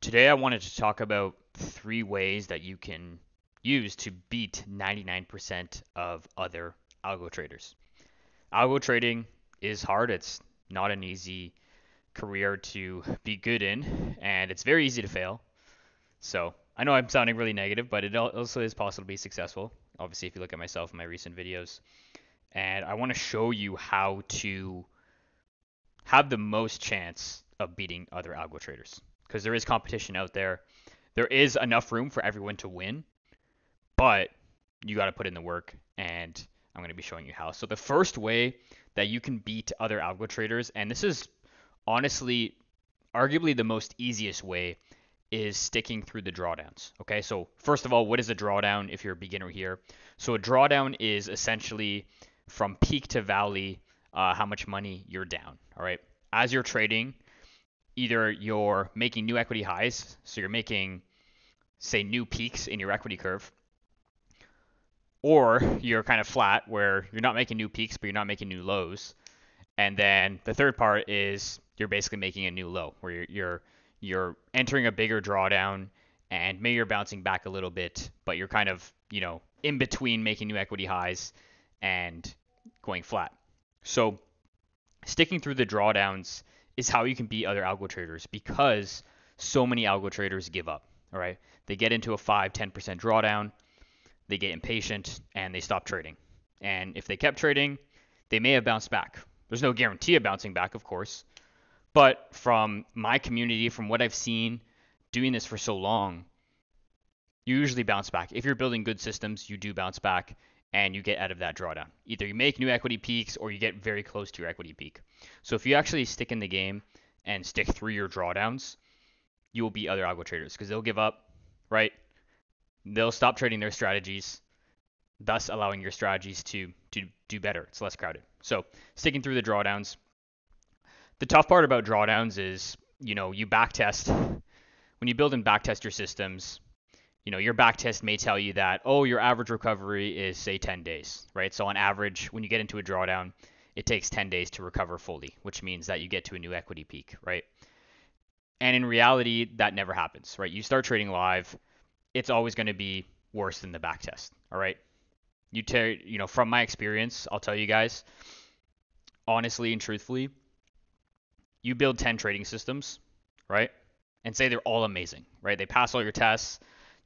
Today I wanted to talk about three ways that you can use to beat 99% of other algo traders. Algo trading is hard. It's not an easy career to be good in, and it's very easy to fail. So I know I'm sounding really negative, but it also is possible to be successful. Obviously, if you look at myself in my recent videos, and I want to show you how to have the most chance of beating other algo traders because there is competition out there. There is enough room for everyone to win, but you got to put in the work, and I'm going to be showing you how. So the first way that you can beat other algo traders, and this is honestly arguably the most easiest way, is sticking through the drawdowns. Okay, so first of all, what is a drawdown if you're a beginner here? So a drawdown is essentially from peak to valley uh, how much money you're down. All right, as you're trading, either you're making new equity highs, so you're making, say, new peaks in your equity curve, or you're kind of flat where you're not making new peaks, but you're not making new lows. And then the third part is you're basically making a new low where you're you're, you're entering a bigger drawdown and maybe you're bouncing back a little bit, but you're kind of, you know, in between making new equity highs and going flat. So sticking through the drawdowns is how you can beat other algo traders because so many algo traders give up. All right. They get into a 5, 10% drawdown, they get impatient, and they stop trading. And if they kept trading, they may have bounced back. There's no guarantee of bouncing back, of course. But from my community, from what I've seen doing this for so long, you usually bounce back. If you're building good systems, you do bounce back and you get out of that drawdown. Either you make new equity peaks or you get very close to your equity peak. So if you actually stick in the game and stick through your drawdowns, you will beat other algo traders because they'll give up, right? They'll stop trading their strategies, thus allowing your strategies to to do better. It's less crowded. So sticking through the drawdowns. The tough part about drawdowns is, you know, you backtest. When you build and backtest your systems, you know, your back test may tell you that, oh, your average recovery is say 10 days, right? So on average, when you get into a drawdown, it takes 10 days to recover fully, which means that you get to a new equity peak, right? And in reality, that never happens, right? You start trading live, it's always going to be worse than the back test, all right? You tear, you know, from my experience, I'll tell you guys, honestly and truthfully, you build 10 trading systems, right? And say they're all amazing, right? They pass all your tests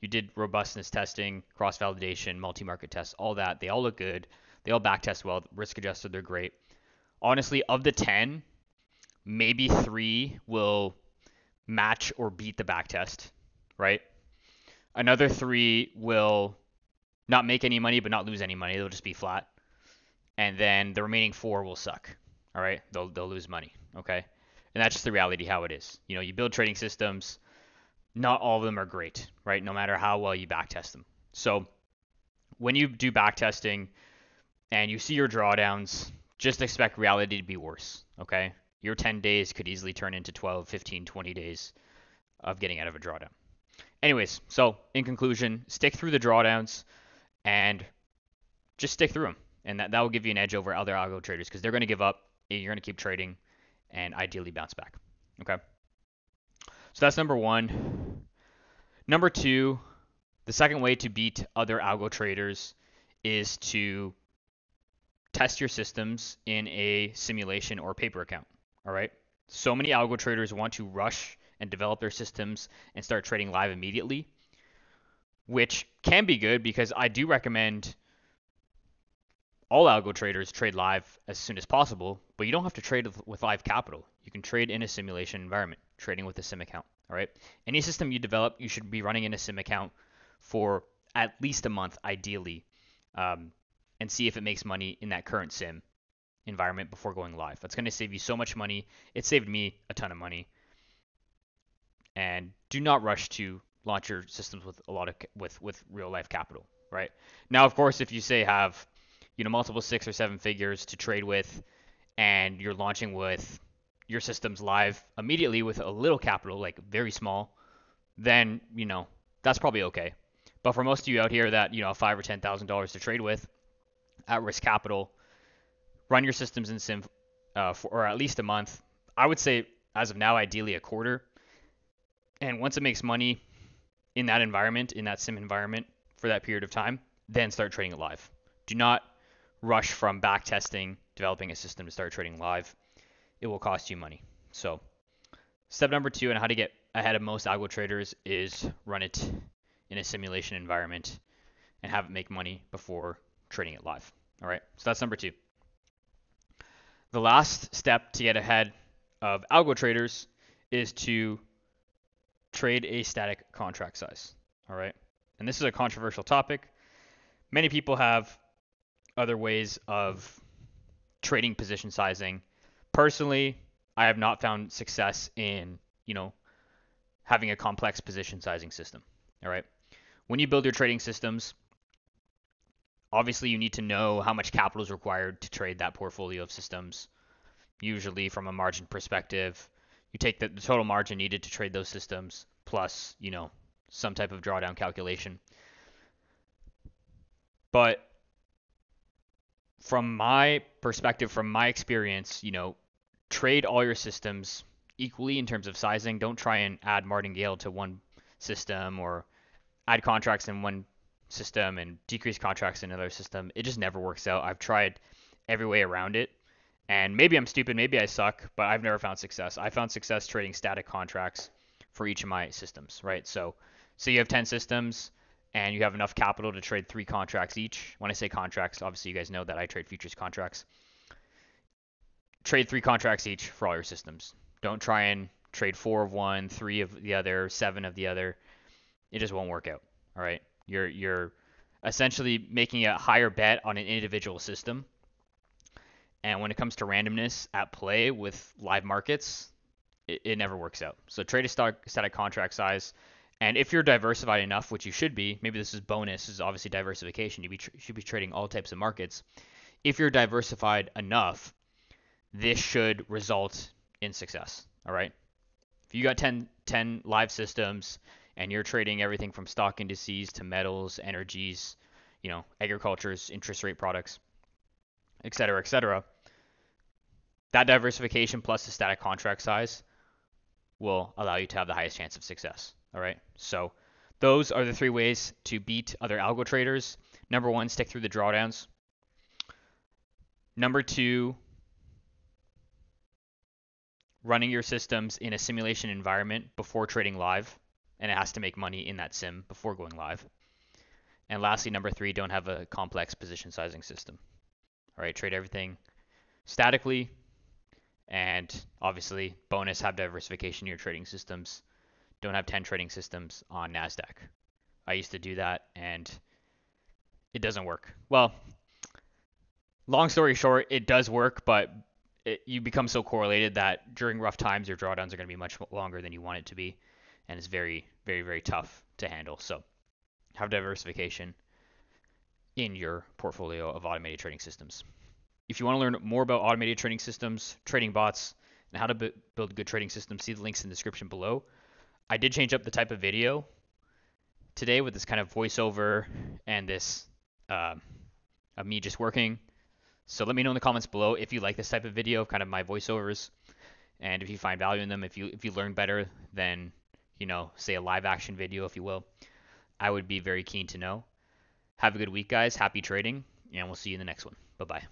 you did robustness testing, cross validation, multi market tests, all that. They all look good. They all back test well, risk adjusted, they're great. Honestly, of the 10, maybe three will match or beat the back test, right? Another three will not make any money but not lose any money. They'll just be flat. And then the remaining four will suck. All right? They'll they'll lose money, okay? And that's just the reality how it is. You know, you build trading systems, not all of them are great, right? No matter how well you backtest them. So when you do backtesting and you see your drawdowns, just expect reality to be worse, okay? Your 10 days could easily turn into 12, 15, 20 days of getting out of a drawdown. Anyways, so in conclusion, stick through the drawdowns and just stick through them. And that, that will give you an edge over other algo traders because they're going to give up, and you're going to keep trading, and ideally bounce back. Okay? So that's number one. Number two, the second way to beat other algo traders is to test your systems in a simulation or paper account. All right. So many algo traders want to rush and develop their systems and start trading live immediately, which can be good because I do recommend all algo traders trade live as soon as possible, but you don't have to trade with live capital. You can trade in a simulation environment, trading with a sim account. All right. Any system you develop, you should be running in a sim account for at least a month, ideally, um, and see if it makes money in that current sim environment before going live. That's going to save you so much money. It saved me a ton of money. And do not rush to launch your systems with a lot of with with real life capital, right? Now, of course, if you say have you know multiple six or seven figures to trade with, and you're launching with your systems live immediately with a little capital, like very small, then you know that's probably okay. But for most of you out here that you know five or ten thousand dollars to trade with, at risk capital, run your systems in Sim uh, for or at least a month. I would say as of now, ideally a quarter. And once it makes money in that environment, in that sim environment for that period of time, then start trading it live. Do not rush from back testing, developing a system to start trading live. It will cost you money. So, step number two on how to get ahead of most algo traders is run it in a simulation environment and have it make money before trading it live. All right, so that's number two. The last step to get ahead of algo traders is to trade a static contract size. All right, and this is a controversial topic. Many people have other ways of trading position sizing. Personally, I have not found success in, you know, having a complex position sizing system. All right. When you build your trading systems, obviously you need to know how much capital is required to trade that portfolio of systems. Usually from a margin perspective, you take the, the total margin needed to trade those systems plus, you know, some type of drawdown calculation. But from my perspective, from my experience, you know, trade all your systems equally in terms of sizing. Don't try and add martingale to one system or add contracts in one system and decrease contracts in another system. It just never works out. I've tried every way around it. And maybe I'm stupid, maybe I suck, but I've never found success. I found success trading static contracts for each of my systems, right? So, so you have 10 systems and you have enough capital to trade three contracts each. When I say contracts, obviously you guys know that I trade futures contracts. Trade three contracts each for all your systems. Don't try and trade four of one, three of the other, seven of the other. It just won't work out. All right. You're you're essentially making a higher bet on an individual system. And when it comes to randomness at play with live markets, it, it never works out. So trade a static contract size. And if you're diversified enough, which you should be, maybe this is bonus, this is obviously diversification. You be, should be trading all types of markets. If you're diversified enough, this should result in success. All right. If you got 10, 10 live systems and you're trading everything from stock indices to metals, energies, you know, agriculture's interest rate products, et cetera, et cetera, that diversification plus the static contract size will allow you to have the highest chance of success. All right. So those are the three ways to beat other algo traders. Number one, stick through the drawdowns. Number two, running your systems in a simulation environment before trading live, and it has to make money in that sim before going live. And lastly, number three, don't have a complex position sizing system. All right, trade everything statically, and obviously, bonus have diversification in your trading systems. Don't have 10 trading systems on NASDAQ. I used to do that, and it doesn't work. Well, long story short, it does work, but it, you become so correlated that during rough times your drawdowns are going to be much longer than you want it to be, and it's very, very, very tough to handle. So have diversification in your portfolio of automated trading systems. If you want to learn more about automated trading systems, trading bots, and how to b- build good trading systems, see the links in the description below. I did change up the type of video today with this kind of voiceover and this uh, of me just working so let me know in the comments below if you like this type of video, kind of my voiceovers, and if you find value in them, if you if you learn better than you know, say a live action video, if you will. I would be very keen to know. Have a good week, guys. Happy trading, and we'll see you in the next one. Bye bye.